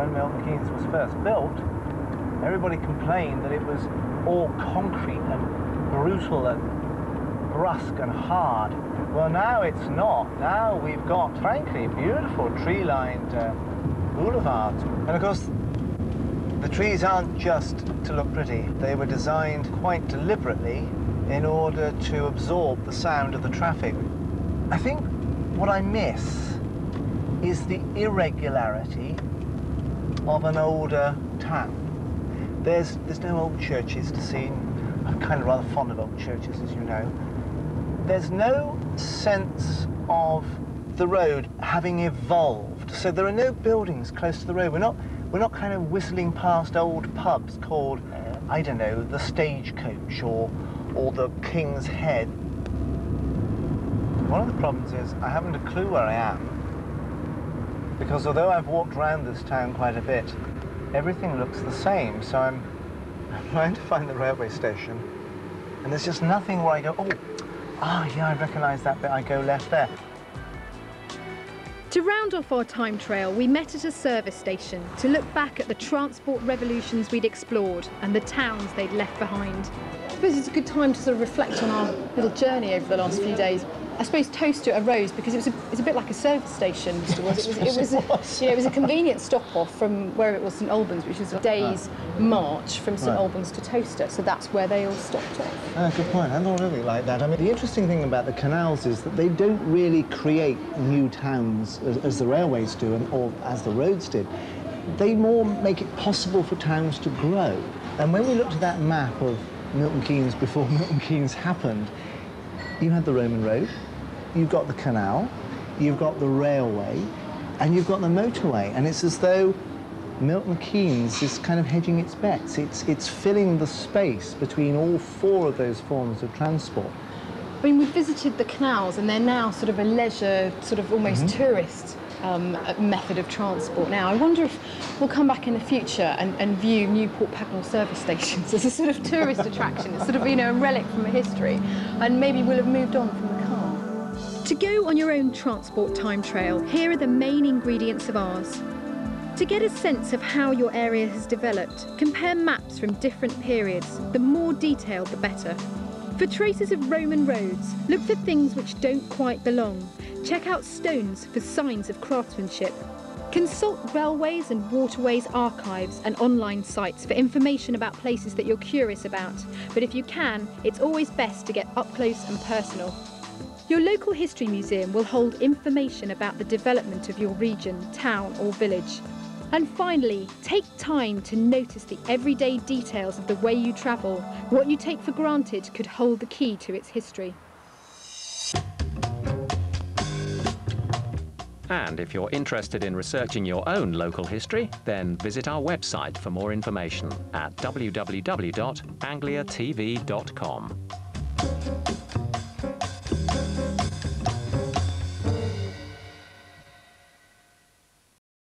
when Milton Keynes was first built, everybody complained that it was all concrete and brutal and brusque and hard. Well, now it's not. Now we've got, frankly, beautiful tree-lined uh, boulevards. And of course, the trees aren't just to look pretty. They were designed quite deliberately in order to absorb the sound of the traffic. I think what I miss is the irregularity of an older town. There's, there's no old churches to see. I'm kind of rather fond of old churches, as you know. There's no sense of the road having evolved. So there are no buildings close to the road. We're not, we're not kind of whistling past old pubs called, I don't know, the Stagecoach or, or the King's Head. One of the problems is I haven't a clue where I am because although I've walked around this town quite a bit, everything looks the same. So I'm, I'm trying to find the railway station and there's just nothing where I go, oh, ah, yeah, I recognise that bit, I go left there. To round off our time trail, we met at a service station to look back at the transport revolutions we'd explored and the towns they'd left behind. I suppose it's a good time to sort of reflect on our little journey over the last few days. I suppose Towcester arose because it was a, it's a bit like a service station. Mr. Was. It was, it was, a, you know, it was a convenient stop off from where it was St Albans, which is a day's march from St Right. Albans to Towcester. So that's where they all stopped off. Ah, good point. I don't really like that. I mean, the interesting thing about the canals is that they don't really create new towns as, as the railways do, and, or as the roads did. They more make it possible for towns to grow. And when we looked at that map of Milton Keynes before Milton Keynes happened, you had the Roman road, you've got the canal, you've got the railway, and you've got the motorway. And it's as though Milton Keynes is kind of hedging its bets. It's, it's filling the space between all four of those forms of transport. I mean, we've visited the canals, and they're now sort of a leisure, sort of almost Mm-hmm. tourist um, method of transport. Now, I wonder if we'll come back in the future and, and view Newport Pagnell service stations as a sort of tourist attraction. It's sort of you know a relic from a history, and maybe we'll have moved on from the. To go on your own transport time trail, here are the main ingredients of ours. To get a sense of how your area has developed, compare maps from different periods. The more detailed, the better. For traces of Roman roads, look for things which don't quite belong. Check out stones for signs of craftsmanship. Consult railways and waterways archives and online sites for information about places that you're curious about. But if you can, it's always best to get up close and personal. Your local history museum will hold information about the development of your region, town, or village. And finally, take time to notice the everyday details of the way you travel. What you take for granted could hold the key to its history. And if you're interested in researching your own local history, then visit our website for more information at www.angliatv.com.